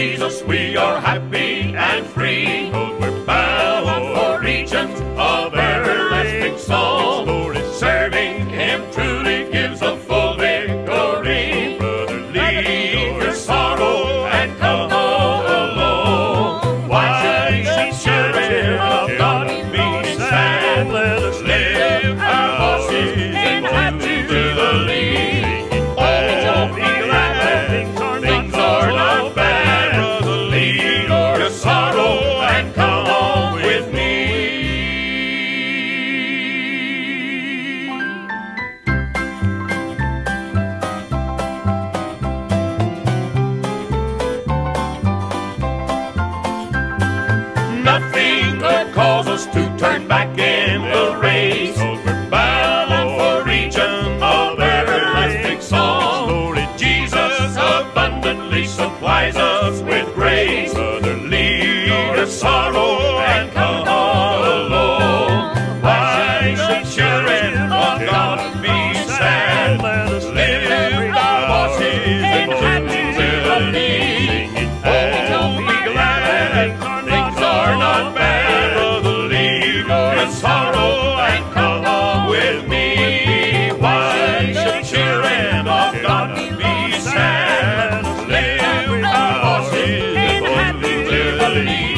Jesus we are happy and free. We're bound for regions of back in. and sorrow and come along with me. Why should children of God be sad? Live our horses, happy live